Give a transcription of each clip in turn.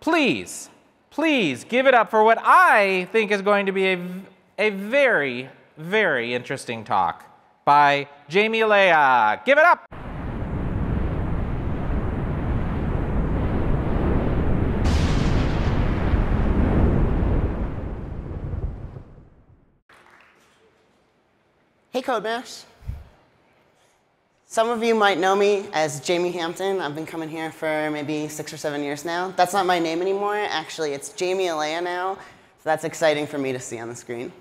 please, please give it up for what I think is going to be a, a very, very interesting talk by Jamey Alea. Give it up. Hey, CodeMash. Some of you might know me as Jamey Hampton. I've been coming here for maybe six or seven years now. That's not my name anymore. Actually, it's Jamey Alea now. So that's exciting for me to see on the screen.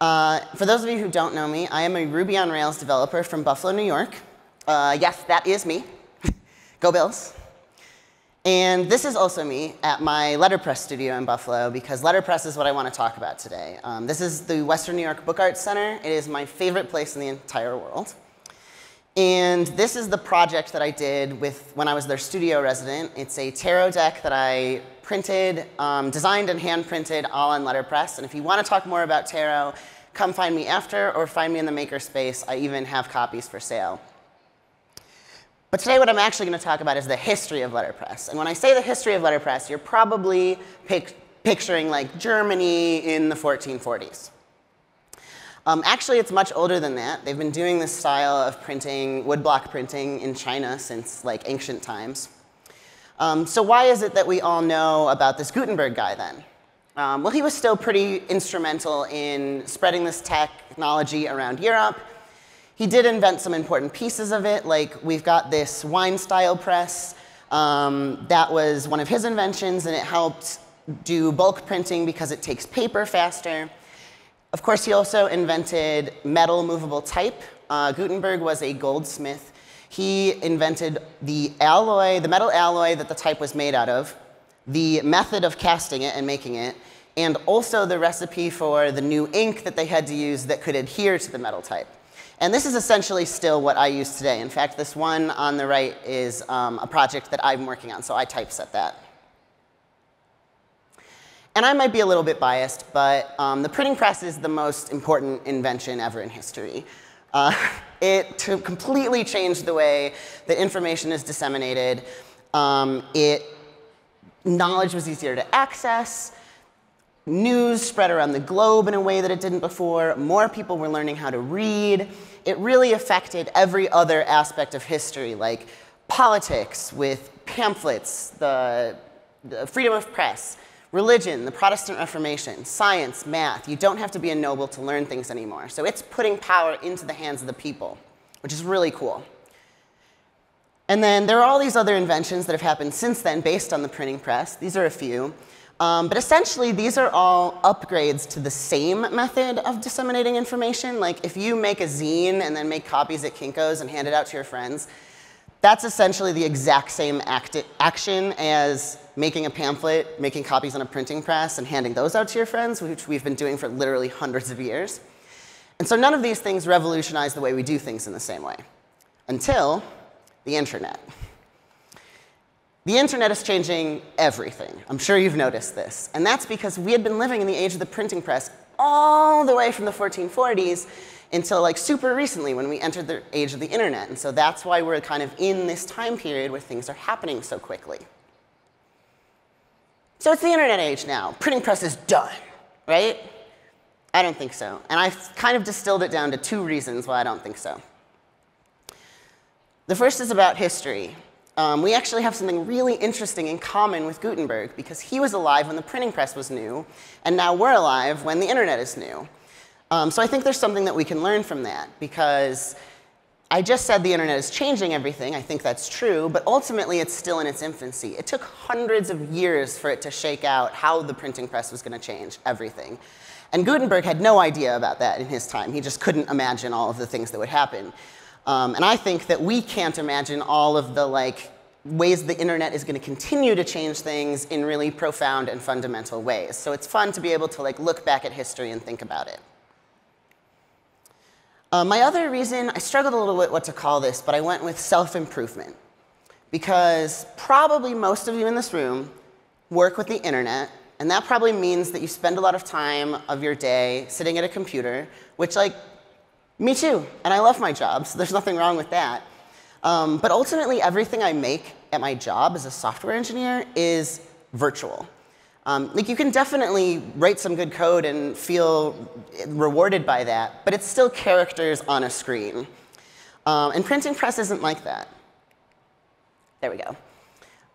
Uh, for those of you who don't know me, I am a Ruby on Rails developer from Buffalo, New York. Uh, yes, that is me. Go Bills. And this is also me at my letterpress studio in Buffalo because letterpress is what I want to talk about today. Um, this is the Western New York Book Arts Center. It is my favorite place in the entire world. And this is the project that I did with when I was their studio resident. It's a tarot deck that I printed, um, designed and hand printed all on letterpress. And if you want to talk more about tarot, come find me after or find me in the makerspace. I even have copies for sale. But today what I'm actually going to talk about is the history of letterpress. And when I say the history of letterpress, you're probably pic picturing like Germany in the 1440s. Um, actually, it's much older than that. They've been doing this style of printing, woodblock printing in China since like ancient times. Um, so why is it that we all know about this Gutenberg guy then? Um, well, he was still pretty instrumental in spreading this technology around Europe. He did invent some important pieces of it, like we've got this wine style press. Um, that was one of his inventions, and it helped do bulk printing because it takes paper faster. Of course, he also invented metal movable type. Uh, Gutenberg was a goldsmith. He invented the alloy, the metal alloy that the type was made out of, the method of casting it and making it, and also the recipe for the new ink that they had to use that could adhere to the metal type. And this is essentially still what I use today. In fact, this one on the right is um, a project that I'm working on, so I typeset that. And I might be a little bit biased, but um, the printing press is the most important invention ever in history. Uh, it completely changed the way that information is disseminated. Um, it, knowledge was easier to access. News spread around the globe in a way that it didn't before. More people were learning how to read. It really affected every other aspect of history, like politics with pamphlets, the, the freedom of press, Religion, the Protestant Reformation, science, math, you don't have to be a noble to learn things anymore. So it's putting power into the hands of the people, which is really cool. And then there are all these other inventions that have happened since then based on the printing press. These are a few. Um, but essentially, these are all upgrades to the same method of disseminating information. Like if you make a zine and then make copies at Kinko's and hand it out to your friends, that's essentially the exact same act action as making a pamphlet, making copies on a printing press, and handing those out to your friends, which we've been doing for literally hundreds of years. And so none of these things revolutionize the way we do things in the same way until the internet. The internet is changing everything. I'm sure you've noticed this. And that's because we had been living in the age of the printing press all the way from the 1440s until like super recently when we entered the age of the internet. And so that's why we're kind of in this time period where things are happening so quickly. So it's the internet age now. Printing press is done, right? I don't think so. And I've kind of distilled it down to two reasons why I don't think so. The first is about history. Um, we actually have something really interesting in common with Gutenberg because he was alive when the printing press was new, and now we're alive when the internet is new. Um, so I think there's something that we can learn from that because I just said the internet is changing everything. I think that's true, but ultimately it's still in its infancy. It took hundreds of years for it to shake out how the printing press was going to change everything. And Gutenberg had no idea about that in his time. He just couldn't imagine all of the things that would happen. Um, and I think that we can't imagine all of the like ways the internet is going to continue to change things in really profound and fundamental ways. So it's fun to be able to like look back at history and think about it. Uh, my other reason, I struggled a little bit what to call this, but I went with self-improvement. Because probably most of you in this room work with the internet, and that probably means that you spend a lot of time of your day sitting at a computer, which like, me too, and I love my job, so there's nothing wrong with that. Um, but ultimately, everything I make at my job as a software engineer is virtual. Um, like you can definitely write some good code and feel rewarded by that, but it's still characters on a screen. Um, and printing press isn't like that. There we go.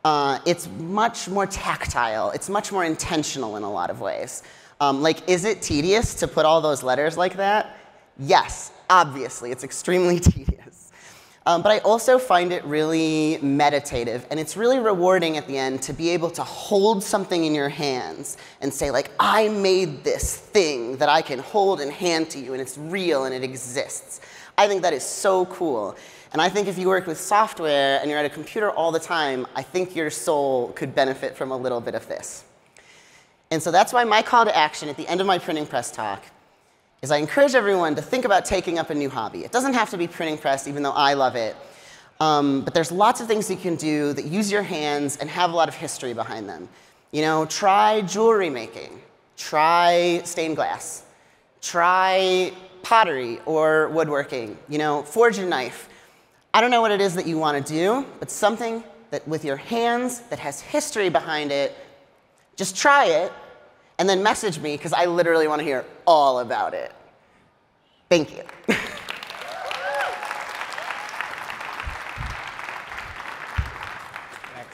Uh, it's much more tactile. It's much more intentional in a lot of ways. Um, like, is it tedious to put all those letters like that? Yes, obviously, it's extremely tedious. Um, but I also find it really meditative, and it's really rewarding at the end to be able to hold something in your hands and say, like, I made this thing that I can hold and hand to you, and it's real and it exists. I think that is so cool. And I think if you work with software and you're at a computer all the time, I think your soul could benefit from a little bit of this. And so that's why my call to action at the end of my printing press talk is I encourage everyone to think about taking up a new hobby. It doesn't have to be printing press, even though I love it. Um, but there's lots of things you can do that use your hands and have a lot of history behind them. You know, try jewelry making. Try stained glass. Try pottery or woodworking. You know, forge a knife. I don't know what it is that you want to do, but something that with your hands that has history behind it, just try it and then message me because I literally want to hear all about it. Thank you.